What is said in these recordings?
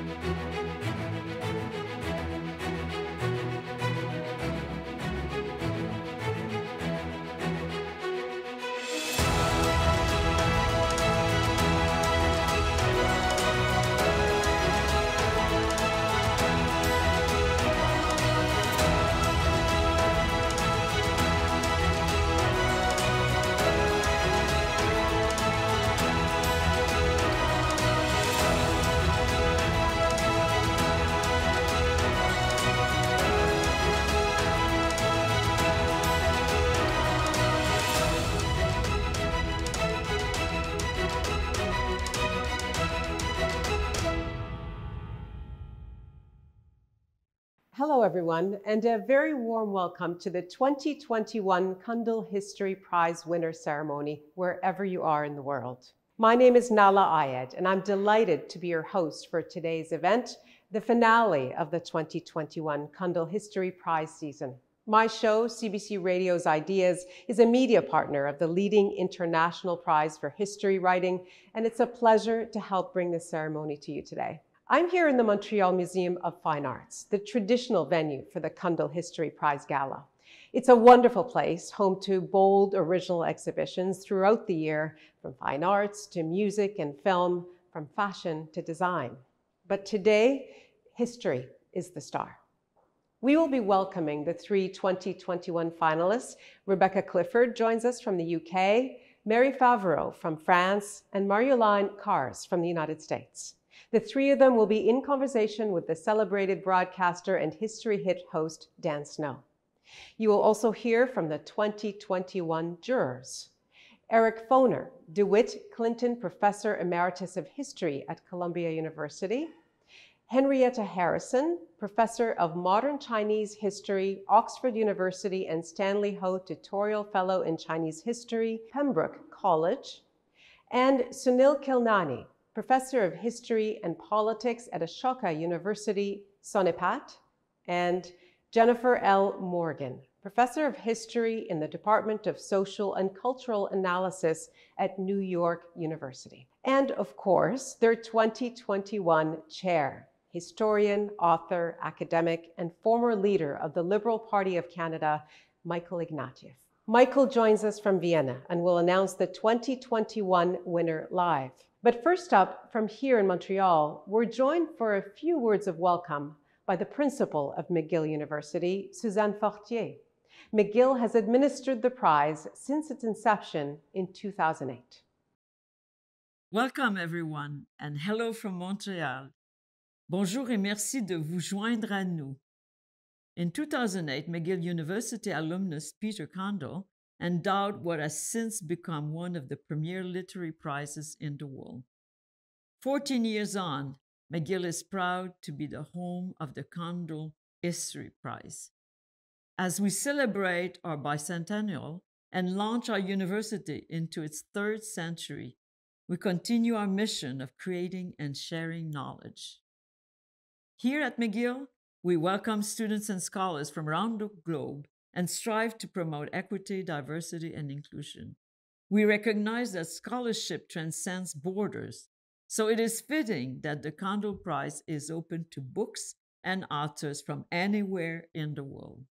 Hello, everyone, and a very warm welcome to the 2021 Cundill History Prize winner ceremony, wherever you are in the world. My name is Nahlah Ayed, and I'm delighted to be your host for today's event, the finale of the 2021 Cundill History Prize season. My show, CBC Radio's Ideas, is a media partner of the leading international prize for history writing, and it's a pleasure to help bring this ceremony to you today. I'm here in the Montreal Museum of Fine Arts, the traditional venue for the Cundill History Prize Gala. It's a wonderful place, home to bold original exhibitions throughout the year, from fine arts to music and film, from fashion to design. But today, history is the star. We will be welcoming the three 2021 finalists. Rebecca Clifford joins us from the UK, Mary Favereau from France, and Marjoleine Kars from the United States. The three of them will be in conversation with the celebrated broadcaster and history hit host, Dan Snow. You will also hear from the 2021 jurors. Eric Foner, DeWitt Clinton Professor Emeritus of History at Columbia University. Henrietta Harrison, Professor of Modern Chinese History, Oxford University, and Stanley Ho Tutorial Fellow in Chinese History, Pembroke College. And Sunil Khilnani, professor of history and politics at Ashoka University, Sonipat, and Jennifer L. Morgan, professor of history in the Department of Social and Cultural Analysis at New York University. And of course, their 2021 chair, historian, author, academic, and former leader of the Liberal Party of Canada, Michael Ignatieff. Michael joins us from Vienna and will announce the 2021 winner live. But first up, from here in Montreal, we're joined for a few words of welcome by the principal of McGill University, Suzanne Fortier. McGill has administered the prize since its inception in 2008. Welcome, everyone, and hello from Montreal. Bonjour et merci de vous joindre à nous. In 2008, McGill University alumnus Peter Cundill endowed what has since become one of the premier literary prizes in the world. 14 years on, McGill is proud to be the home of the Cundill History Prize. As we celebrate our bicentennial and launch our university into its third century, we continue our mission of creating and sharing knowledge. Here at McGill, we welcome students and scholars from around the globe and strive to promote equity, diversity, and inclusion. We recognize that scholarship transcends borders, so it is fitting that the Cundill Prize is open to books and authors from anywhere in the world.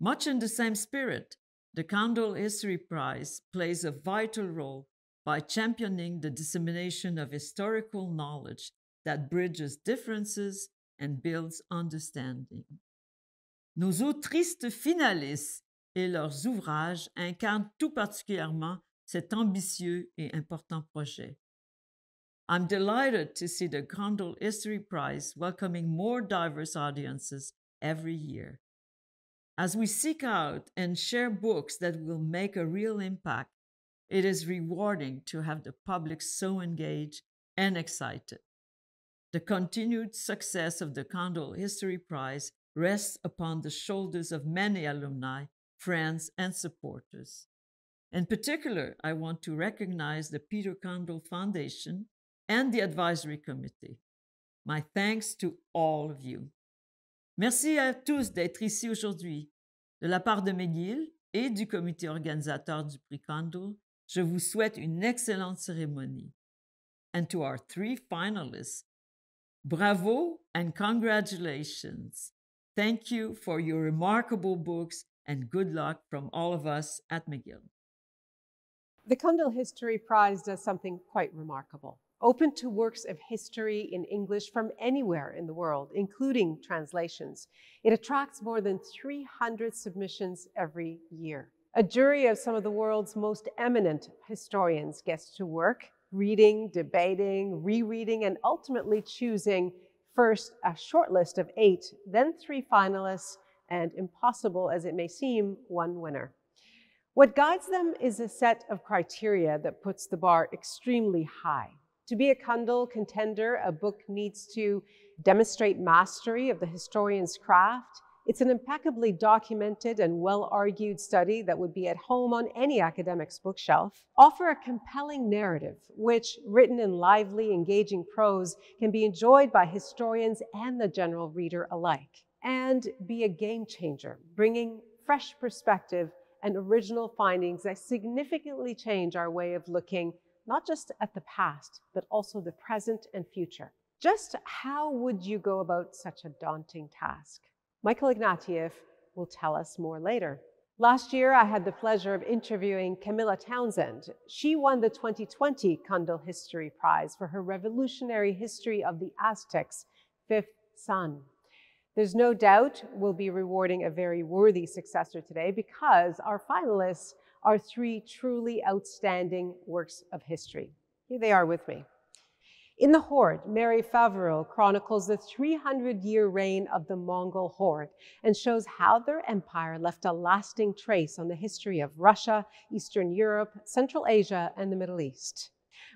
Much in the same spirit, the Cundill History Prize plays a vital role by championing the dissemination of historical knowledge that bridges differences and builds understanding. Nos autrices finalistes et leurs ouvrages incarnent tout particulièrement cet ambitieux et important projet. I'm delighted to see the Cundill History Prize welcoming more diverse audiences every year. As we seek out and share books that will make a real impact, it is rewarding to have the public so engaged and excited. The continued success of the Cundill History Prize rests upon the shoulders of many alumni, friends, and supporters. In particular, I want to recognize the Peter Cundill Foundation and the Advisory Committee. My thanks to all of you. Merci à tous d'être ici aujourd'hui. De la part de McGill et du comité organisateur du prix Cundill, je vous souhaite une excellente cérémonie. And to our three finalists, Bravo and congratulations. Thank you for your remarkable books and good luck from all of us at McGill. The Cundill History Prize does something quite remarkable. Open to works of history in English from anywhere in the world, including translations. It attracts more than 300 submissions every year. A jury of some of the world's most eminent historians gets to work, reading, debating, rereading, and ultimately choosing first a short list of eight, then three finalists, and impossible as it may seem, one winner. What guides them is a set of criteria that puts the bar extremely high. To be a Cundill contender, a book needs to demonstrate mastery of the historian's craft. It's an impeccably documented and well-argued study that would be at home on any academic's bookshelf. Offer a compelling narrative, which, written in lively, engaging prose, can be enjoyed by historians and the general reader alike. And be a game changer, bringing fresh perspective and original findings that significantly change our way of looking not just at the past, but also the present and future. Just how would you go about such a daunting task? Michael Ignatieff will tell us more later. Last year, I had the pleasure of interviewing Camilla Townsend. She won the 2020 Cundill History Prize for her revolutionary history of the Aztecs, Fifth Sun. There's no doubt we'll be rewarding a very worthy successor today because our finalists are three truly outstanding works of history. Here they are with me. In The Horde, Mary Favereau chronicles the 300 year reign of the Mongol horde and shows how their empire left a lasting trace on the history of Russia, Eastern Europe, Central Asia, and the Middle East.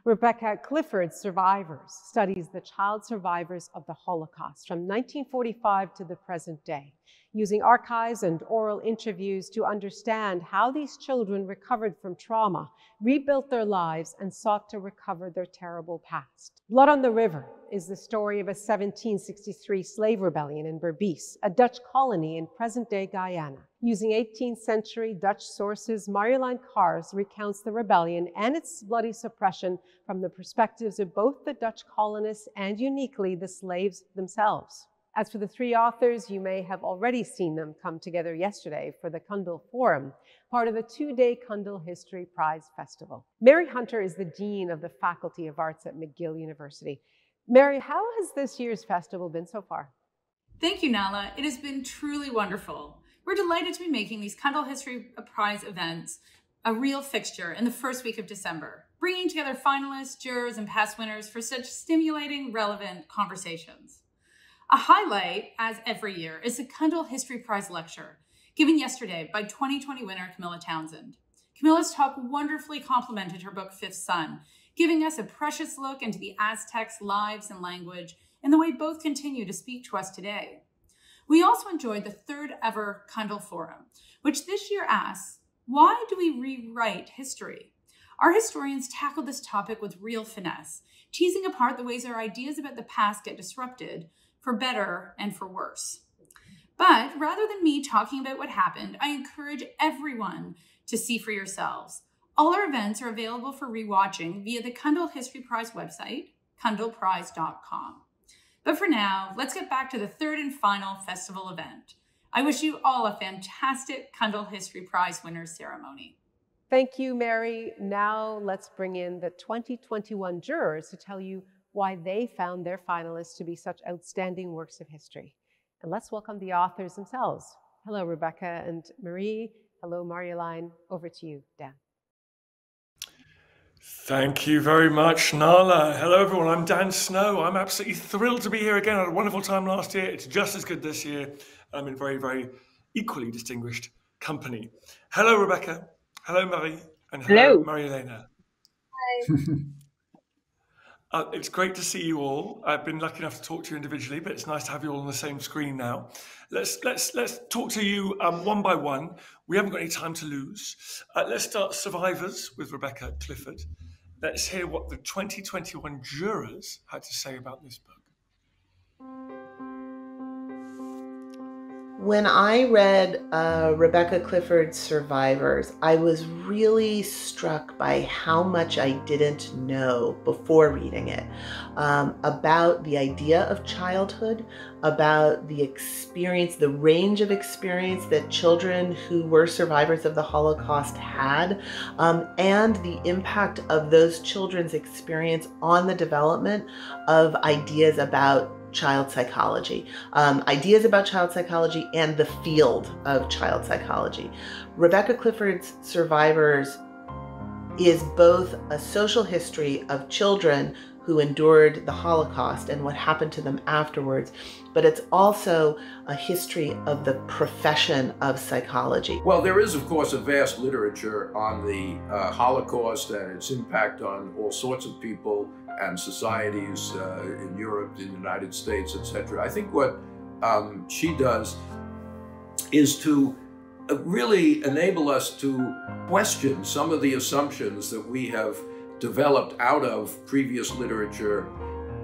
Rebecca Clifford's Survivors studies the child survivors of the Holocaust from 1945 to the present day, using archives and oral interviews to understand how these children recovered from trauma, rebuilt their lives, and sought to recover their terrible past. Blood on the River is the story of a 1763 slave rebellion in Berbice, a Dutch colony in present-day Guyana. Using 18th century Dutch sources, Marjoleine Kars recounts the rebellion and its bloody suppression from the perspectives of both the Dutch colonists and uniquely the slaves themselves. As for the three authors, you may have already seen them come together yesterday for the Cundill Forum, part of the two-day Cundill History Prize Festival. Mary Hunter is the Dean of the Faculty of Arts at McGill University. Mary, how has this year's festival been so far? Thank you, Nahlah. It has been truly wonderful. We're delighted to be making these Cundill History Prize events a real fixture in the first week of December, bringing together finalists, jurors, and past winners for such stimulating, relevant conversations. A highlight, as every year, is the Cundill History Prize lecture, given yesterday by 2020 winner Camilla Townsend. Camilla's talk wonderfully complemented her book Fifth Sun, giving us a precious look into the Aztecs' lives and language and the way both continue to speak to us today. We also enjoyed the third ever Cundill Forum, which this year asks, why do we rewrite history? Our historians tackled this topic with real finesse, teasing apart the ways our ideas about the past get disrupted, for better and for worse. But rather than me talking about what happened, I encourage everyone to see for yourselves. All our events are available for rewatching via the Cundill History Prize website, cundillprize.com. But for now, let's get back to the third and final festival event. I wish you all a fantastic Cundill History Prize winners ceremony. Thank you, Mary. Now let's bring in the 2021 jurors to tell you why they found their finalists to be such outstanding works of history. And let's welcome the authors themselves. Hello, Rebecca and Marie. Hello, Marjoleine. Over to you, Dan. Thank you very much, Nahlah. Hello, everyone. I'm Dan Snow. I'm absolutely thrilled to be here again. I had a wonderful time last year. It's just as good this year. I'm in very, very equally distinguished company. Hello, Rebecca. Hello, Marie. And hello, hello. Elena. Hi. Uh, it's great to see you all. I've been lucky enough to talk to you individually, but it's nice to have you all on the same screen now. Let's let's let's talk to you um, one by one. We haven't got any time to lose. Uh, let's start survivors with Rebecca Clifford. Let's hear what the 2021 jurors had to say about this book. When I read uh, Rebecca Clifford's Survivors, I was really struck by how much I didn't know before reading it um, about the idea of childhood, about the experience, the range of experience that children who were survivors of the Holocaust had, um, and the impact of those children's experience on the development of ideas about child psychology, um, ideas about child psychology, and the field of child psychology. Rebecca Clifford's Survivors is both a social history of children who endured the Holocaust and what happened to them afterwards, but it's also a history of the profession of psychology. Well, there is, of course, a vast literature on the uh, Holocaust and its impact on all sorts of people and societies uh, in Europe, in the United States, etc. I think what um, she does is to uh, really enable us to question some of the assumptions that we have developed out of previous literature,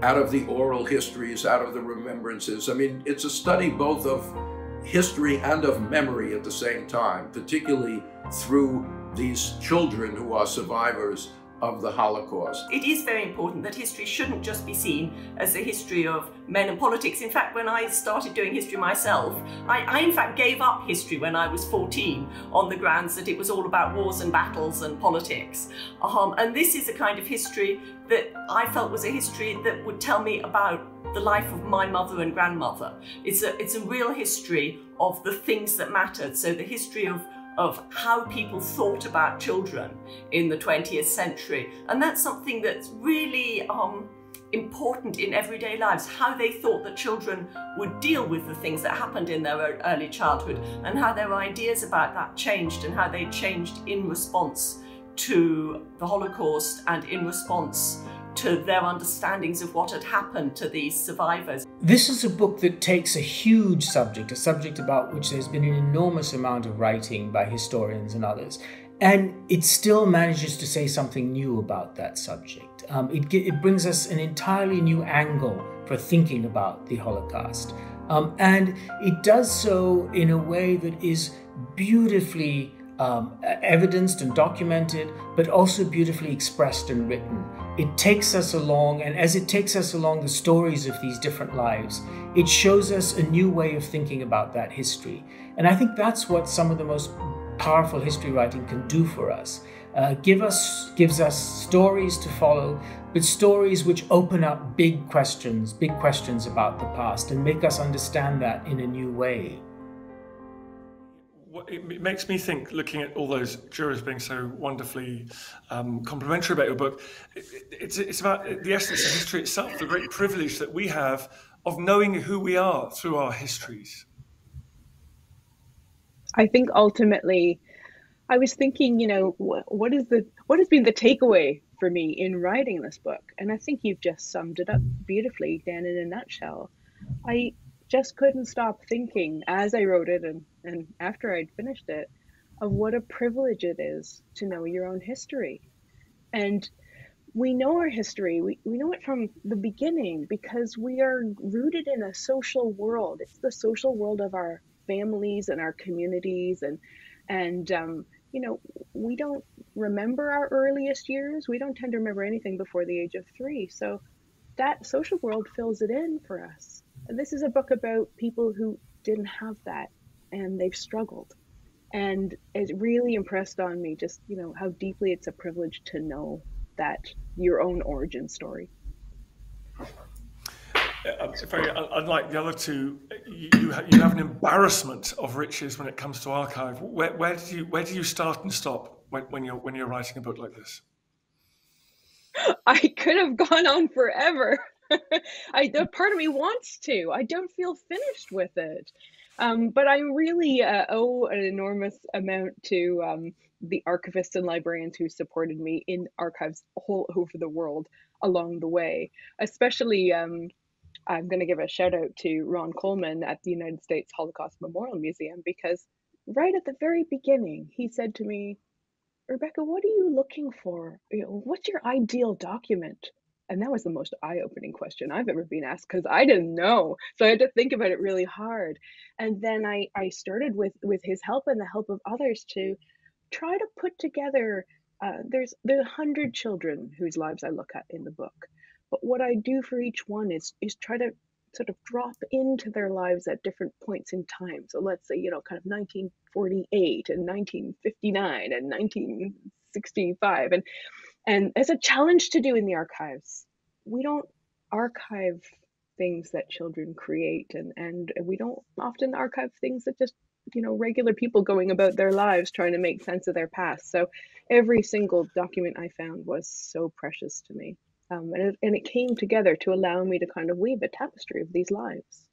out of the oral histories, out of the remembrances. I mean, it's a study both of history and of memory at the same time, particularly through these children who are survivors of the Holocaust. It is very important that history shouldn't just be seen as a history of men and politics. In fact, when I started doing history myself, I, I, in fact gave up history when I was 14 on the grounds that it was all about wars and battles and politics. Um, and this is a kind of history that I felt was a history that would tell me about the life of my mother and grandmother. It's a, it's a real history of the things that mattered. So the history of of how people thought about children in the 20th century. And that's something that's really um, important in everyday lives, how they thought that children would deal with the things that happened in their early childhood and how their ideas about that changed and how they changed in response to the Holocaust and in response to their understandings of what had happened to these survivors. This is a book that takes a huge subject, a subject about which there's been an enormous amount of writing by historians and others, and it still manages to say something new about that subject. Um, it, it, brings us an entirely new angle for thinking about the Holocaust. Um, and it does so in a way that is beautifully um, evidenced and documented, but also beautifully expressed and written. It takes us along, and as it takes us along the stories of these different lives, it shows us a new way of thinking about that history. And I think that's what some of the most powerful history writing can do for us. Uh, give us gives us stories to follow, but stories which open up big questions, big questions about the past, and make us understand that in a new way it makes me think, looking at all those jurors being so wonderfully um, complimentary about your book, it, it's, it's about the essence of history itself, the great privilege that we have of knowing who we are through our histories. I think ultimately, I was thinking, you know, what, what is the what has been the takeaway for me in writing this book? And I think you've just summed it up beautifully, Dan, in a nutshell. I just couldn't stop thinking as I wrote it and, and after I'd finished it of what a privilege it is to know your own history. And we know our history, we, we know it from the beginning because we are rooted in a social world. It's the social world of our families and our communities and and um, you know we don't remember our earliest years we don't tend to remember anything before the age of three so that social world fills it in for us this is a book about people who didn't have that and they've struggled. And it really impressed on me just, you know, how deeply it's a privilege to know that your own origin story. Uh, very unlike the other two, you, you have an embarrassment of riches when it comes to archive. Where, where do you where do you start and stop when, when you're when you're writing a book like this? I could have gone on forever. I the part of me wants to. I don't feel finished with it. Um, but I really uh, owe an enormous amount to um, the archivists and librarians who supported me in archives all over the world along the way. Especially, um, I'm going to give a shout out to Ron Coleman at the United States Holocaust Memorial Museum because right at the very beginning, he said to me, Rebecca, what are you looking for? You know, what's your ideal document? And that was the most eye opening question I've ever been asked because I didn't know. So I had to think about it really hard. And then I, I started with, with his help and the help of others to try to put together. Uh, there's there's a hundred children whose lives I look at in the book, but what I do for each one is is try to sort of drop into their lives at different points in time. So let's say, you know, kind of 1948 and 1959 and 1965. And and as a challenge to do in the archives. We don't archive things that children create and, and we don't often archive things that just you know regular people going about their lives trying to make sense of their past so every single document i found was so precious to me um, and, it, and it came together to allow me to kind of weave a tapestry of these lives.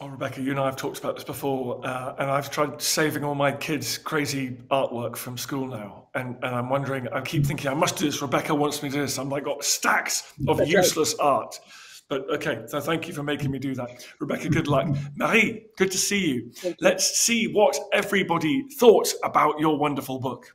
Well, Rebecca, you and I have talked about this before, uh, and I've tried saving all my kids' crazy artwork from school now. And, and I'm wondering, I keep thinking, I must do this. Rebecca wants me to do this. I'm like, got stacks of That's useless right. art. But okay, so thank you for making me do that. Rebecca, good luck. Marie, good to see you. you. Let's see what everybody thought about your wonderful book.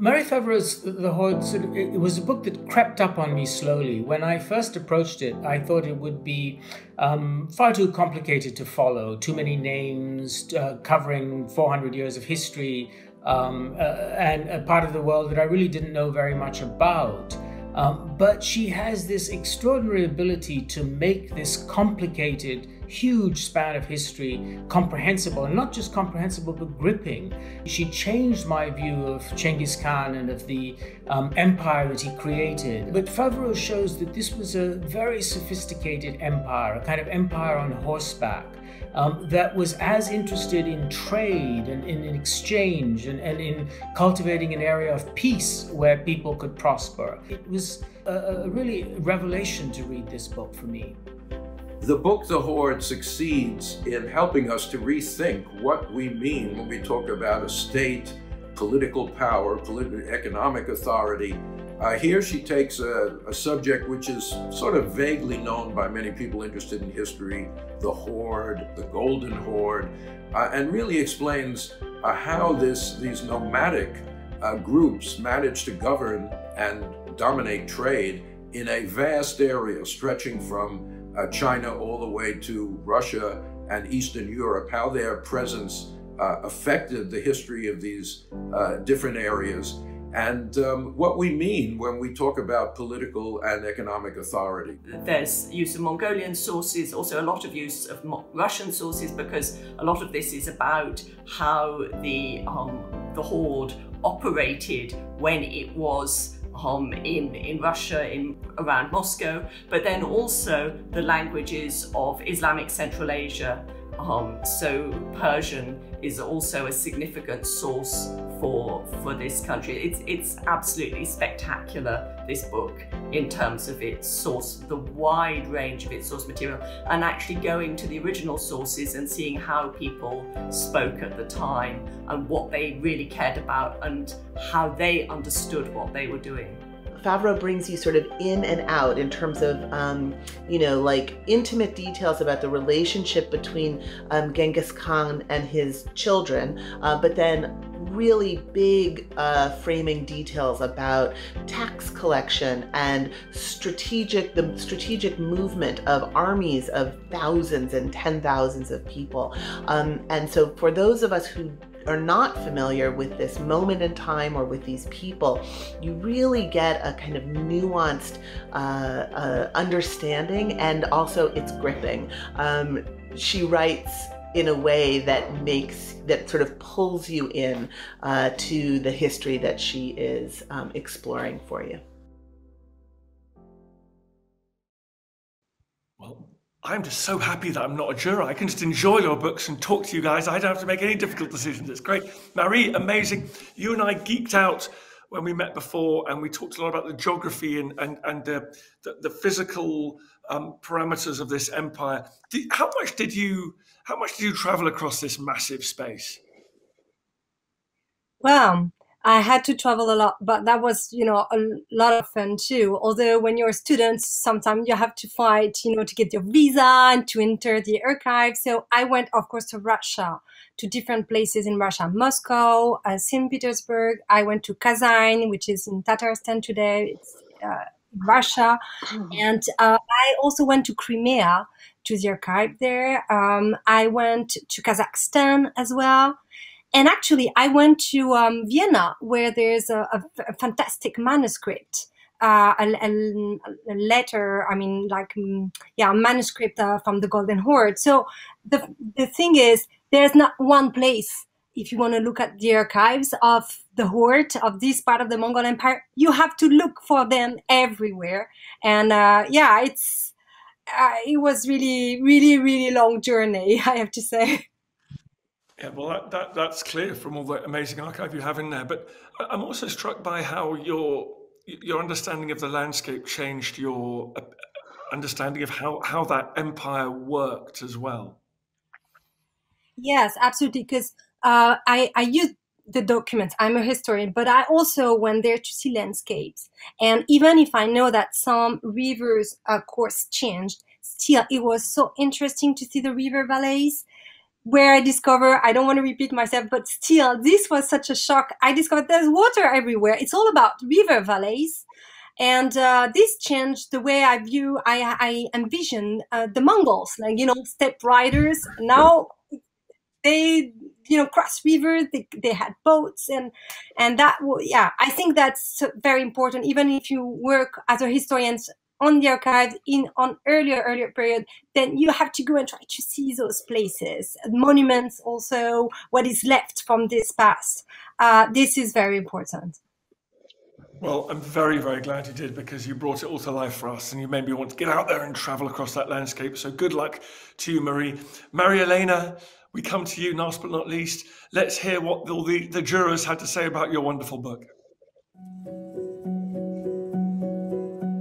Marie Favereau's The Horde, sort of, it was a book that crept up on me slowly. When I first approached it, I thought it would be um, far too complicated to follow, too many names, uh, covering 400 years of history, um, uh, and a part of the world that I really didn't know very much about. Um, but she has this extraordinary ability to make this complicated huge span of history comprehensible, and not just comprehensible, but gripping. She changed my view of Genghis Khan and of the um, empire that he created. But Favereau shows that this was a very sophisticated empire, a kind of empire on horseback. Um, that was as interested in trade and in, exchange and, and, in cultivating an area of peace where people could prosper. It was a, a really revelation to read this book for me. The book The Horde succeeds in helping us to rethink what we mean when we talk about a state, political power, political economic authority. Uh, here she takes a, a, subject which is sort of vaguely known by many people interested in history, the Horde, the Golden Horde, uh, and really explains uh, how this these nomadic uh, groups managed to govern and dominate trade in a vast area stretching from uh, China all the way to Russia and Eastern Europe, how their presence uh, affected the history of these different areas, and um, what we mean when we talk about political and economic authority. There's use of Mongolian sources, also a lot of use of Mo Russian sources, because a lot of this is about how the um, the horde operated when it was home in, in Russia, in around Moscow, but then also the languages of Islamic Central Asia. Um, so Persian is also a significant source for for this country. It's it's absolutely spectacular this book in terms of its source, the wide range of its source material, and actually going to the original sources and seeing how people spoke at the time and what they really cared about and how they understood what they were doing. Favereau brings you sort of in and out in terms of, um, you know, like intimate details about the relationship between um, Genghis Khan and his children, uh, but then really big uh, framing details about tax collection and strategic the strategic movement of armies of thousands and ten thousands of people. Um, and so for those of us who are not familiar with this moment in time or with these people, you really get a kind of nuanced uh, uh, understanding and also it's gripping. Um, she writes in a way that makes that sort of pulls you in uh, to the history that she is um, exploring for you. Well, I'm just so happy that I'm not a juror. I can just enjoy your books and talk to you guys. I don't have to make any difficult decisions. It's great. Marie, amazing. You and I geeked out when we met before and we talked a lot about the geography and, and, and uh, the, the physical um, parameters of this empire. Did, how much did you how much did you travel across this massive space? Well, I had to travel a lot, but that was, you know, a lot of fun too. Although when you're a student, sometimes you have to fight, you know, to get your visa and to enter the archive. So I went, of course, to Russia to different places in Russia, Moscow, uh, St. Petersburg. I went to Kazan, which is in Tatarstan today. It's uh, Russia. Mm-hmm. And uh, I also went to Crimea to the archive there. Um, I went to Kazakhstan as well. And actually, I went to um, Vienna, where there's a, a, a fantastic manuscript uh, a, a, letter, I mean, like, um, yeah, manuscript uh, from the Golden Horde. So the, the thing is, there's not one place. If you want to look at the archives of the Horde of this part of the Mongol Empire, you have to look for them everywhere. And uh, yeah, it's uh, it was really, really, really long journey. I have to say. Yeah, well, that, that, that's clear from all the amazing archive you have in there. But I'm also struck by how your your understanding of the landscape changed your uh, understanding of how, how that empire worked as well. Yes, absolutely. Because uh, I, I use the documents. I'm a historian, but I also went there to see landscapes. And even if I know that some rivers' uh, course changed, still it was so interesting to see the river valleys where I discover, I don't want to repeat myself, but still, this was such a shock. I discovered there's water everywhere. It's all about river valleys. And uh, this changed the way I view, I, I envision uh, the Mongols, like, you know, steppe riders. Now they, you know, cross rivers, they, they had boats and, and that, yeah, I think that's very important. Even if you work as a historian on the archives in on earlier earlier period then you have to go and try to see those places monuments also what is left from this past uh, this is very important well, I'm very, very glad you did because you brought it all to life for us and you made me want to get out there and travel across that landscape. So good luck to you, Marie. Maria Elena, we come to you last but not least. Let's hear what all the, the jurors had to say about your wonderful book.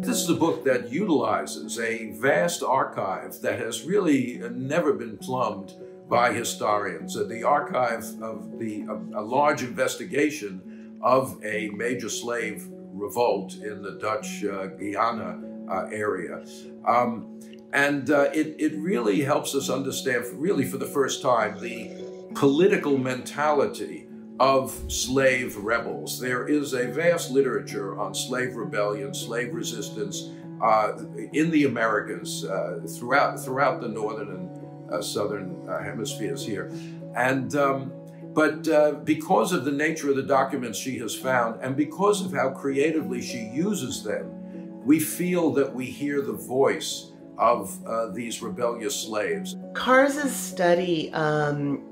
This is a book that utilizes a vast archive that has really never been plumbed by historians. The archive of the a, a large investigation of a major slave revolt in the Dutch uh, Guiana uh, area. Um, and uh, it, it really helps us understand, really for the first time, the political mentality of slave rebels. There is a vast literature on slave rebellion, slave resistance uh, in the Americas uh, throughout throughout the northern and uh, southern uh, hemispheres here, and. Um, but uh, because of the nature of the documents she has found, and because of how creatively she uses them, we feel that we hear the voice of uh, these rebellious slaves. Kars's study um,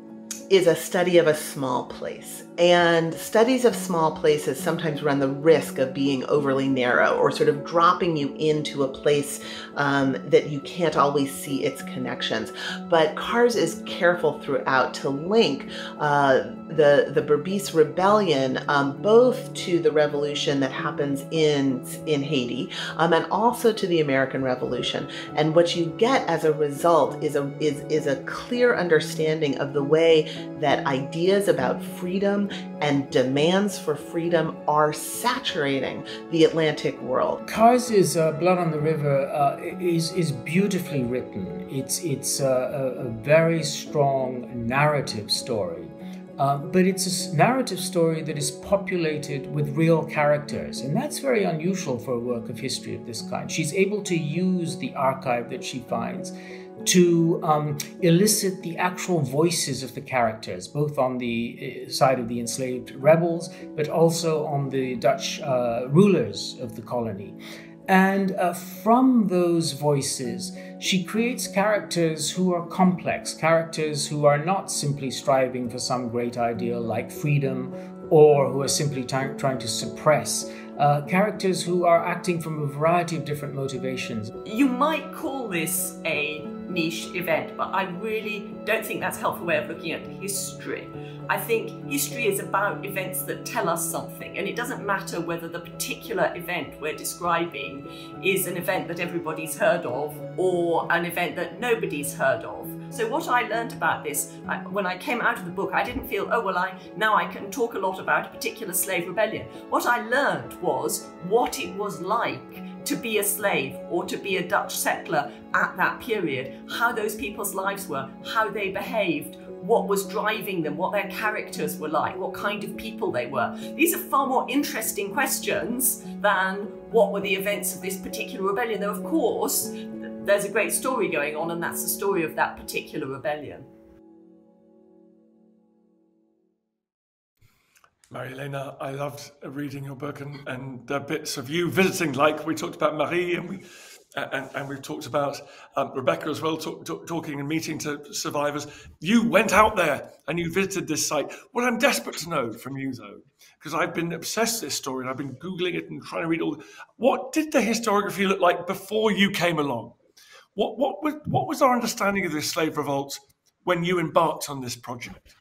is a study of a small place. And studies of small places sometimes run the risk of being overly narrow or sort of dropping you into a place um, that you can't always see its connections. But Kars is careful throughout to link uh, the, the Berbice rebellion um, both to the revolution that happens in, in Haiti um, and also to the American Revolution. And what you get as a result is a, is, is a clear understanding of the way that ideas about freedom and demands for freedom are saturating the Atlantic world. Kars's uh, Blood on the River uh, is, is beautifully written. It's, it's a, a, a very strong narrative story. Uh, but it's a narrative story that is populated with real characters, and that's very unusual for a work of history of this kind. She's able to use the archive that she finds to um, elicit the actual voices of the characters, both on the uh, side of the enslaved rebels, but also on the Dutch uh, rulers of the colony. And uh, from those voices, she creates characters who are complex, characters who are not simply striving for some great ideal like freedom or who are simply trying to suppress. Uh, characters who are acting from a variety of different motivations. You might call this a niche event, but I really don't think that's a helpful way of looking at history. I think history is about events that tell us something, and it doesn't matter whether the particular event we're describing is an event that everybody's heard of or an event that nobody's heard of. So what I learned about this, I, when I came out of the book, I didn't feel, oh, well, I now I can talk a lot about a particular slave rebellion. What I learned was what it was like to be a slave or to be a Dutch settler at that period, how those people's lives were, how they behaved, what was driving them, what their characters were like, what kind of people they were. These are far more interesting questions than what were the events of this particular rebellion. Though, of course, there's a great story going on, and that's the story of that particular rebellion. Marilena, I loved reading your book and, and the bits of you visiting, like we talked about Marie and we and, and we've talked about um, Rebecca as well, talk, talk, talking and meeting to survivors. You went out there and you visited this site. What I'm desperate to know from you, though, because I've been obsessed with this story and I've been Googling it and trying to read all. What did the historiography look like before you came along? What, what, was, what was our understanding of this slave revolt when you embarked on this project?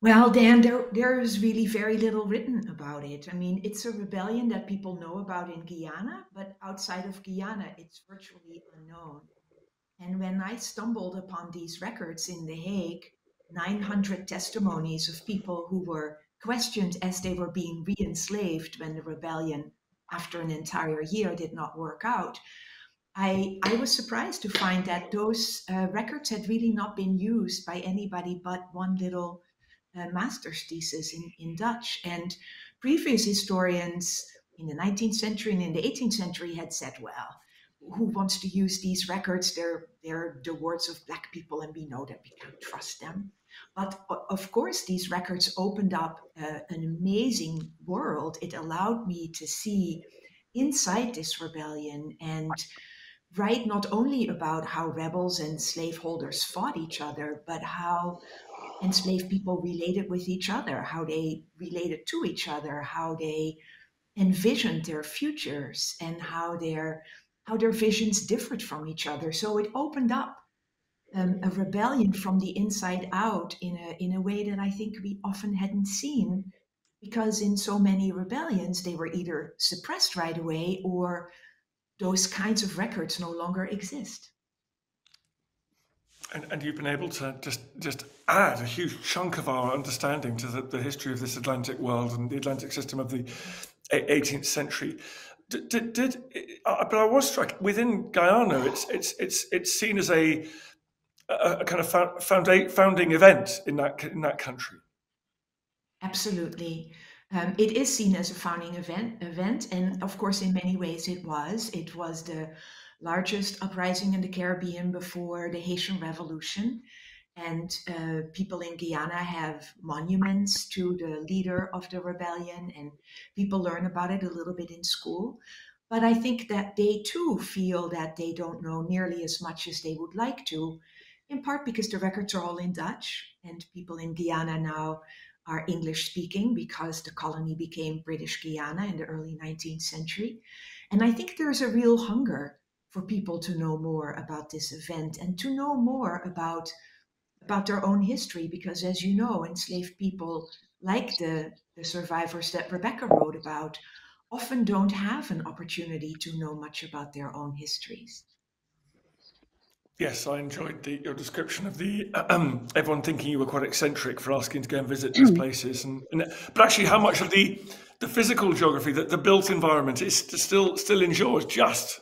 Well, Dan, there, there is really very little written about it. I mean, it's a rebellion that people know about in Guyana, but outside of Guyana, it's virtually unknown. And when I stumbled upon these records in The Hague, 900 testimonies of people who were questioned as they were being re enslaved when the rebellion, after an entire year, did not work out. I, I was surprised to find that those uh, records had really not been used by anybody but one little master's thesis in, in Dutch. And previous historians in the 19th century and in the 18th century had said, well, who wants to use these records? They're, they're the words of Black people, and we know that we can't trust them. But of course, these records opened up uh, an amazing world. It allowed me to see inside this rebellion and write not only about how rebels and slaveholders fought each other, but how enslaved people related with each other, how they related to each other, how they envisioned their futures, and how their how their visions differed from each other. So it opened up um, a rebellion from the inside out in a in a way that I think we often hadn't seen, because in so many rebellions they were either suppressed right away or those kinds of records no longer exist. And, and, you've been able to just just add a huge chunk of our understanding to the, the history of this Atlantic world and the Atlantic system of the 18th century. Did, did, did but I was struck within Guyana. It's it's it's it's seen as a a, a kind of found, founding event in that in that country. Absolutely. Um, it is seen as a founding event, event, and of course, in many ways, it was. It was the largest uprising in the Caribbean before the Haitian Revolution. And uh, people in Guyana have monuments to the leader of the rebellion, and people learn about it a little bit in school. But I think that they too feel that they don't know nearly as much as they would like to, in part because the records are all in Dutch, and people in Guyana now are English speaking because the colony became British Guiana in the early 19th century. And I think there's a real hunger for people to know more about this event and to know more about about their own history because as you know enslaved people like the, the survivors that rebecca wrote about often don't have an opportunity to know much about their own histories. Yes i enjoyed the, your description of the um, everyone thinking you were quite eccentric for asking to go and visit these places and, and but actually how much of the the physical geography that the built environment is still still endures just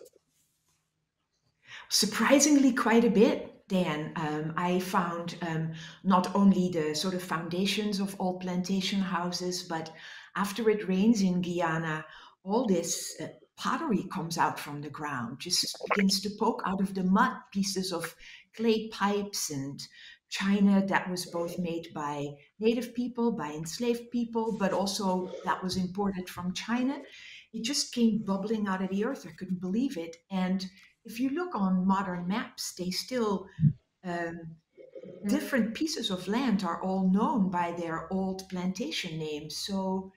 surprisingly quite a bit Dan, um, I found um, not only the sort of foundations of old plantation houses, but after it rains in Guyana, all this uh, pottery comes out from the ground, just begins to poke out of the mud, pieces of clay pipes and china that was both made by native people, by enslaved people, but also that was imported from China. It just came bubbling out of the earth. I couldn't believe it. And if you look on modern maps, they still um, different pieces of land are all known by their old plantation names. So,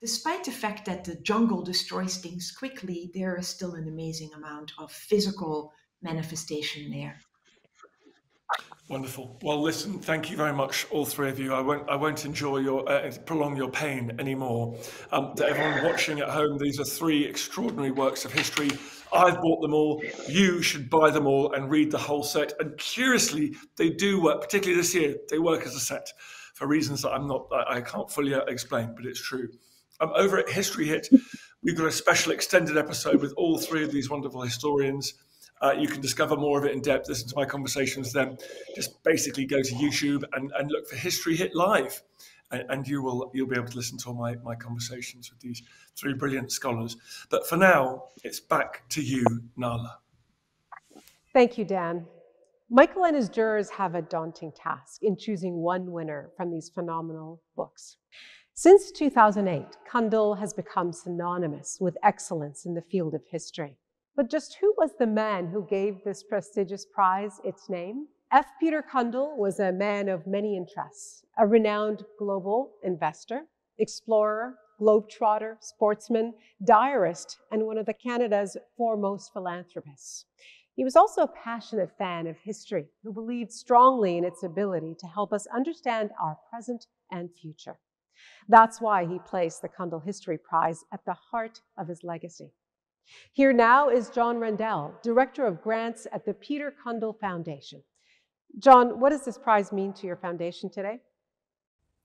despite the fact that the jungle destroys things quickly, there is still an amazing amount of physical manifestation there. Wonderful. Well, listen. Thank you very much, all three of you. I won't. I won't enjoy your uh, prolong your pain anymore. Um, to everyone watching at home, these are three extraordinary works of history. I've bought them all. You should buy them all and read the whole set. And curiously, they do work. Particularly this year, they work as a set for reasons that I'm not. I, can't fully explain, but it's true. Um, over at History Hit, we've got a special extended episode with all three of these wonderful historians Uh, you can discover more of it in depth, listen to my conversations then. Just basically go to YouTube and, and look for History Hit Live. And, and you will you'll be able to listen to all my, my conversations with these three brilliant scholars. But for now, it's back to you, Nahlah. Thank you, Dan. Michael and his jurors have a daunting task in choosing one winner from these phenomenal books. Since 2008, Cundill has become synonymous with excellence in the field of history. But just who was the man who gave this prestigious prize its name? F. Peter Cundill was a man of many interests, a renowned global investor, explorer, globetrotter, sportsman, diarist, and one of the Canada's foremost philanthropists. He was also a passionate fan of history who believed strongly in its ability to help us understand our present and future. That's why he placed the Cundill History Prize at the heart of his legacy. Here now is John Rendell, Director of Grants at the Peter Cundill Foundation. John, what does this prize mean to your foundation today?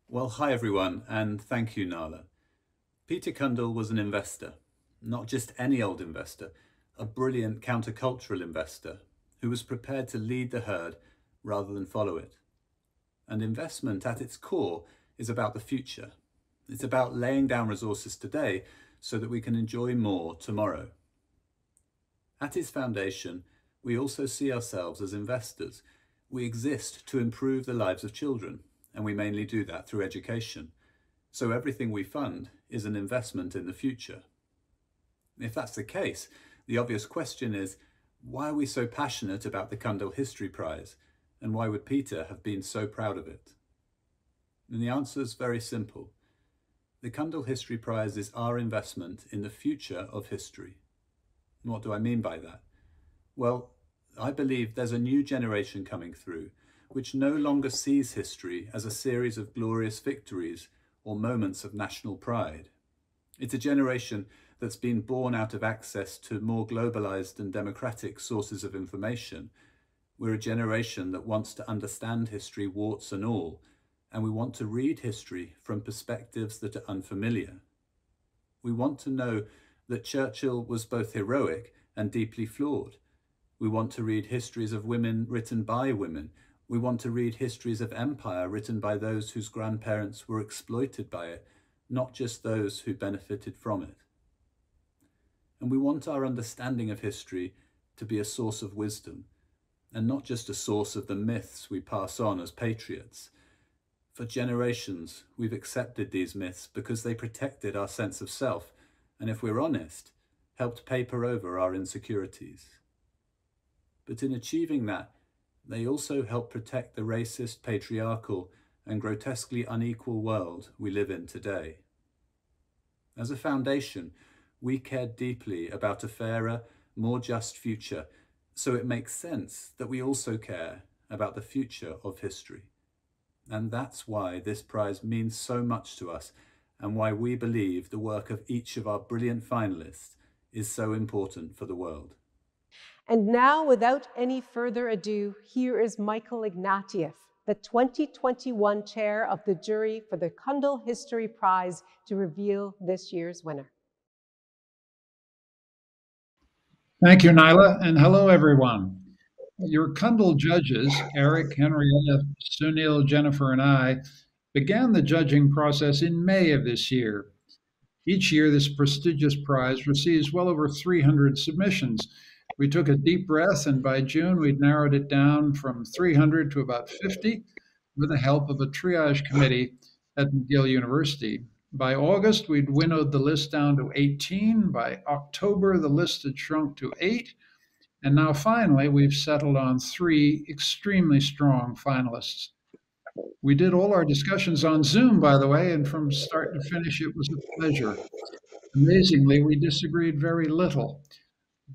Well, hi everyone, and thank you, Nahlah. Peter Cundill was an investor, not just any old investor, a brilliant countercultural investor who was prepared to lead the herd rather than follow it. And investment at its core is about the future. It's about laying down resources today so that we can enjoy more tomorrow. At its foundation, we also see ourselves as investors. We exist to improve the lives of children, and we mainly do that through education. So everything we fund is an investment in the future. If that's the case, the obvious question is, why are we so passionate about the Cundill History Prize, and why would Peter have been so proud of it? And the answer is very simple. The Cundill History Prize is our investment in the future of history. what do I mean by that? Well, I believe there's a new generation coming through which no longer sees history as a series of glorious victories or moments of national pride. It's a generation that's been born out of access to more globalized and democratic sources of information. We're a generation that wants to understand history, warts and all, and we want to read history from perspectives that are unfamiliar. We want to know that Churchill was both heroic and deeply flawed. We want to read histories of women written by women. We want to read histories of empire written by those whose grandparents were exploited by it, not just those who benefited from it. And we want our understanding of history to be a source of wisdom, and not just a source of the myths we pass on as patriots. For generations, we've accepted these myths because they protected our sense of self, and if we're honest, helped paper over our insecurities. But in achieving that, they also help protect the racist, patriarchal, and grotesquely unequal world we live in today. As a foundation, we care deeply about a fairer, more just future, so it makes sense that we also care about the future of history. And that's why this prize means so much to us and why we believe the work of each of our brilliant finalists is so important for the world. And now, without any further ado, here is Michael Ignatieff, the 2021 chair of the jury for the Cundill History Prize, to reveal this year's winner. Thank you, Nahlah, and hello, everyone. Your Cundill judges, Eric, Henrietta, Sunil, Jennifer, and I, began the judging process in May of this year. Each year, this prestigious prize receives well over 300 submissions. We took a deep breath, and by June, we'd narrowed it down from 300 to about 50 with the help of a triage committee at McGill University. By August, we'd winnowed the list down to 18. By October, the list had shrunk to eight. And now finally, we've settled on three extremely strong finalists. We did all our discussions on Zoom, by the way, and from start to finish, it was a pleasure. Amazingly, we disagreed very little.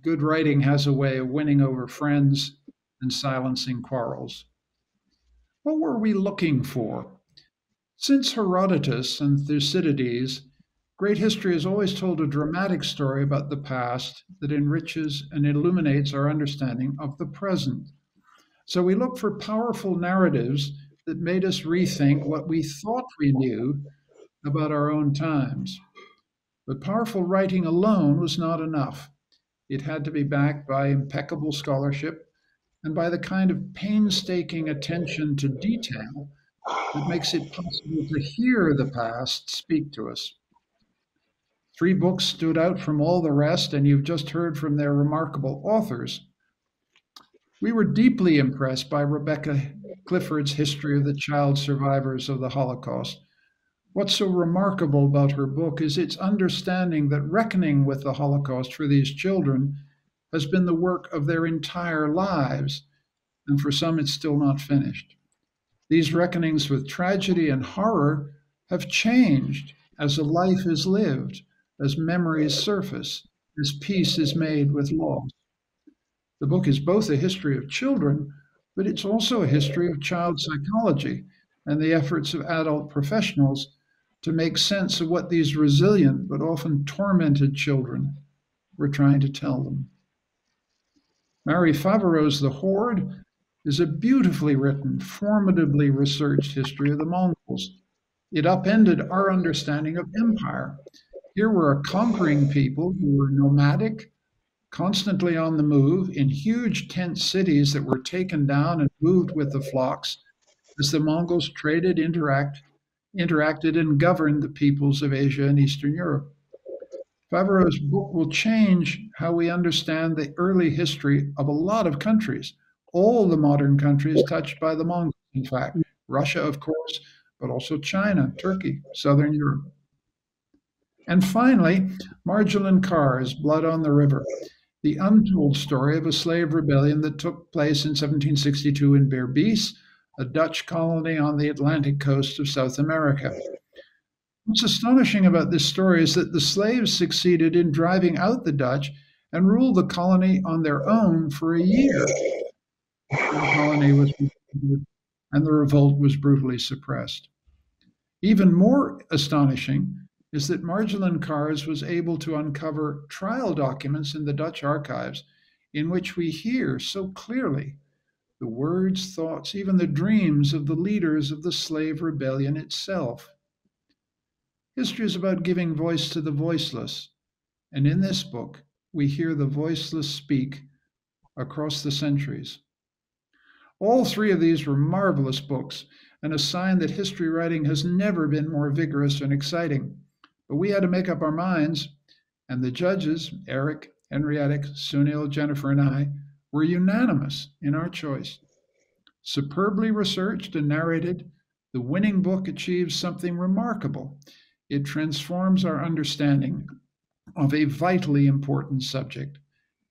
Good writing has a way of winning over friends and silencing quarrels. What were we looking for? Since Herodotus and Thucydides, great history has always told a dramatic story about the past that enriches and illuminates our understanding of the present. So we look for powerful narratives that made us rethink what we thought we knew about our own times. But powerful writing alone was not enough. it had to be backed by impeccable scholarship and by the kind of painstaking attention to detail that makes it possible to hear the past speak to us. Three books stood out from all the rest, and you've just heard from their remarkable authors. We were deeply impressed by Rebecca Clifford's history of the child survivors of the Holocaust. What's so remarkable about her book is its understanding that reckoning with the Holocaust for these children has been the work of their entire lives, and for some it's still not finished. These reckonings with tragedy and horror have changed as a life is lived as memories surface, as peace is made with loss. The book is both a history of children, but it's also a history of child psychology and the efforts of adult professionals to make sense of what these resilient but often tormented children were trying to tell them. Marie Favereau's The Horde is a beautifully written, formidably researched history of the Mongols. It upended our understanding of empire here were a conquering people who were nomadic, constantly on the move in huge tent cities that were taken down and moved with the flocks as the Mongols traded, interact, interacted, and governed the peoples of Asia and Eastern Europe. Favereau's book will change how we understand the early history of a lot of countries, all the modern countries touched by the Mongols, in fact, Russia, of course, but also China, Turkey, Southern Europe. And finally, Marjoleine Kars' Blood on the River, the untold story of a slave rebellion that took place in 1762 in Berbice, a Dutch colony on the Atlantic coast of South America. What's astonishing about this story is that the slaves succeeded in driving out the Dutch and ruled the colony on their own for a year. The colony was and the revolt was brutally suppressed. Even more astonishing is that Marjoleine Kars was able to uncover trial documents in the Dutch archives in which we hear so clearly the words, thoughts, even the dreams of the leaders of the slave rebellion itself. History is about giving voice to the voiceless, and in this book, we hear the voiceless speak across the centuries. All three of these were marvelous books, and a sign that history writing has never been more vigorous and exciting. But we had to make up our minds, and the judges, Eric, Henrietta, Sunil, Jennifer, and I, were unanimous in our choice. Superbly researched and narrated, the winning book achieves something remarkable. It transforms our understanding of a vitally important subject,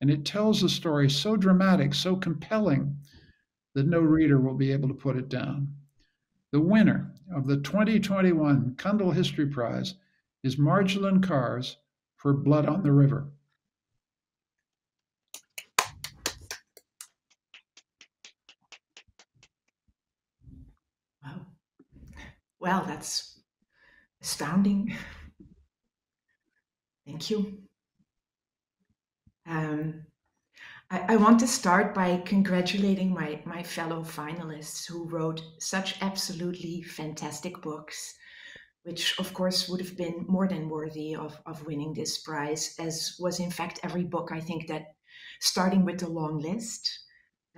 and it tells a story so dramatic, so compelling, that no reader will be able to put it down. The winner of the 2021 Cundill History Prize is Marjoleine Kars for Blood on the River. Wow. Well, that's astounding. Thank you. Um, I, I, want to start by congratulating my, my fellow finalists who wrote such absolutely fantastic books which of course would have been more than worthy of, of winning this prize, as was in fact every book I think that starting with the long list.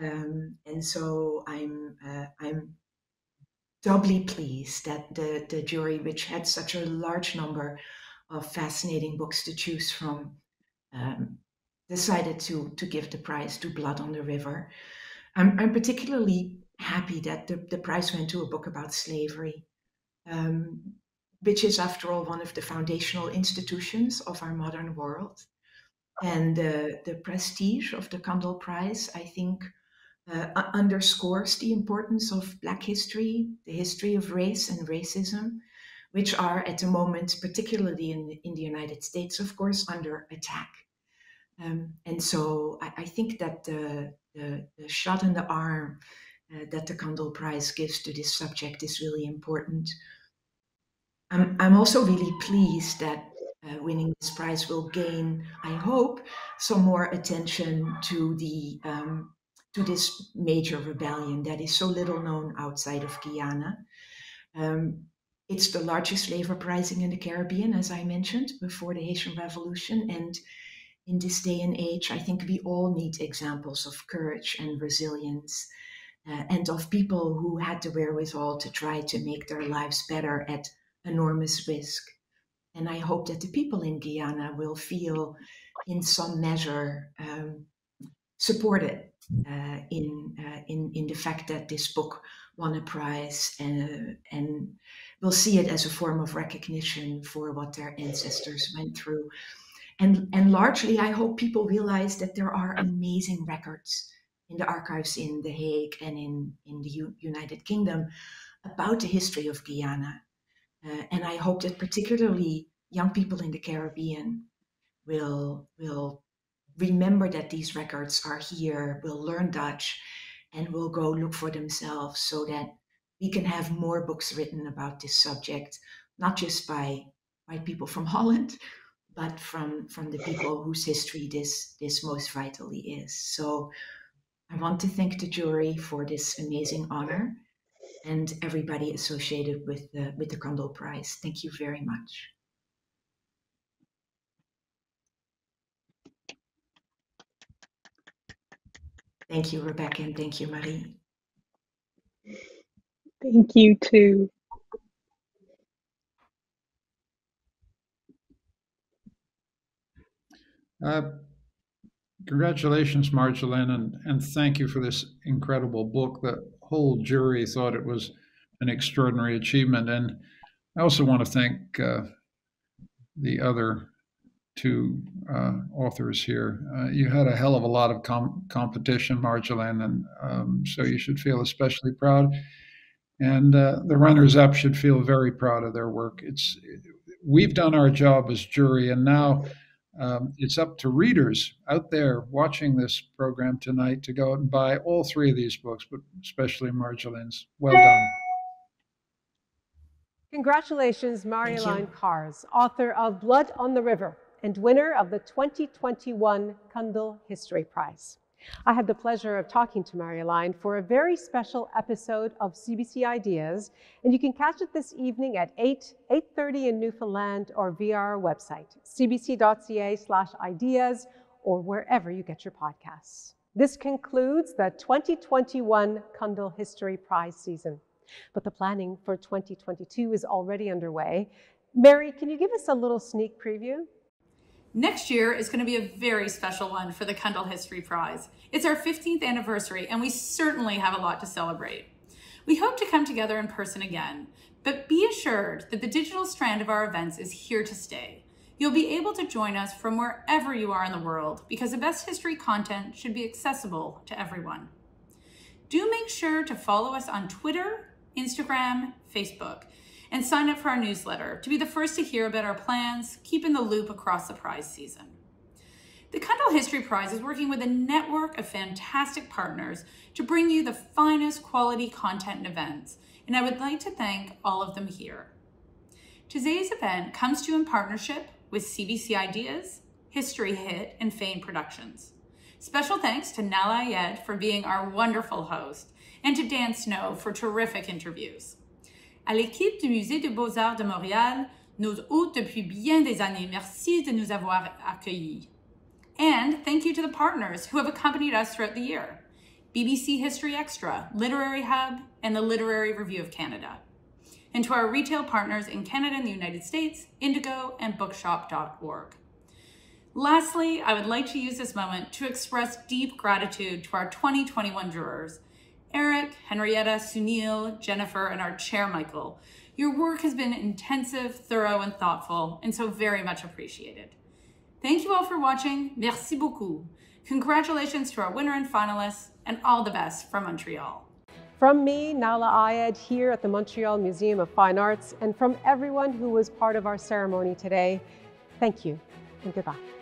Um, and so I'm uh, I'm doubly pleased that the, the jury, which had such a large number of fascinating books to choose from, um, decided to, to give the prize to Blood on the River. I'm, I'm particularly happy that the, the prize went to a book about slavery. Um, which is, after all, one of the foundational institutions of our modern world. And uh, the prestige of the Cundill Prize, I think, uh, underscores the importance of Black history, the history of race and racism, which are at the moment, particularly in, in the United States, of course, under attack. Um, and so I, I think that the, the, the, shot in the arm uh, that the Cundill Prize gives to this subject is really important I'm, I'm also really pleased that uh, winning this prize will gain, I hope, some more attention to the um, to this major rebellion that is so little known outside of Guyana. Um, it's the largest slave uprising in the Caribbean, as I mentioned before the Haitian Revolution, and in this day and age, I think we all need examples of courage and resilience uh, and of people who had the wherewithal to try to make their lives better at enormous risk. And I hope that the people in Guyana will feel, in some measure, um, supported uh, in, uh, in, in the fact that this book won a prize and, and will see it as a form of recognition for what their ancestors went through. And, and largely, I hope people realize that there are amazing records in the archives in The Hague and in, in the U- United Kingdom about the history of Guyana. Uh, and I hope that particularly young people in the Caribbean will, will remember that these records are here, will learn Dutch, and will go look for themselves so that we can have more books written about this subject, not just by, by people from Holland, but from, from the people whose history this, this most vitally is. So I want to thank the jury for this amazing honor and everybody associated with the, with the Cundill Prize. Thank you very much. Thank you, Rebecca, and thank you, Marie. Thank you too. Uh, congratulations, Marjoleine, and, and thank you for this incredible book. The whole jury thought it was an extraordinary achievement. And I also want to thank uh, the other two uh, authors here. Uh, you had a hell of a lot of com- competition, Marjoleine, and um, so you should feel especially proud. And uh, the runners-up should feel very proud of their work. It's we've done our job as jury, and now um, it's up to readers out there watching this program tonight to go out and buy all three of these books, but especially Marjoleine's. Well done. Congratulations, Marjoleine Kars, author of Blood on the River and winner of the 2021 Cundill History Prize. I had the pleasure of talking to Marjoleine for a very special episode of CBC Ideas, and you can catch it this evening at 8, 8.30 in Newfoundland or via our website, cbc.ca slash ideas, or wherever you get your podcasts. This concludes the 2021 Cundill History Prize season, but the planning for 2022 is already underway. Mary, can you give us a little sneak preview? Next year is going to be a very special one for the Cundill History Prize. It's our 15th anniversary, and we certainly have a lot to celebrate. We hope to come together in person again, but be assured that the digital strand of our events is here to stay. You'll be able to join us from wherever you are in the world because the best history content should be accessible to everyone. Do make sure to follow us on Twitter, Instagram, Facebook, and sign up for our newsletter to be the first to hear about our plans, keep in the loop across the prize season. The Cundill History Prize is working with a network of fantastic partners to bring you the finest quality content and events, and I would like to thank all of them here. Today's event comes to you in partnership with CBC Ideas, History Hit, and Fane Productions. Special thanks to Nahlah Ayed for being our wonderful host, and to Dan Snow for terrific interviews. À l'équipe du Musée des Beaux-Arts de Montréal, nos hôtes depuis bien des années, merci de nous avoir accueillis. And thank you to the partners who have accompanied us throughout the year. BBC History Extra, Literary Hub, and the Literary Review of Canada. And to our retail partners in Canada and the United States, Indigo and bookshop.org. Lastly, I would like to use this moment to express deep gratitude to our 2021 jurors Eric, Henrietta, Sunil, Jennifer, and our chair, Michael. Your work has been intensive, thorough, and thoughtful, and so very much appreciated. Thank you all for watching. Merci beaucoup. Congratulations to our winner and finalists, and all the best from Montreal. From me, Nahlah Ayed, here at the Montreal Museum of Fine Arts, and from everyone who was part of our ceremony today, thank you and goodbye.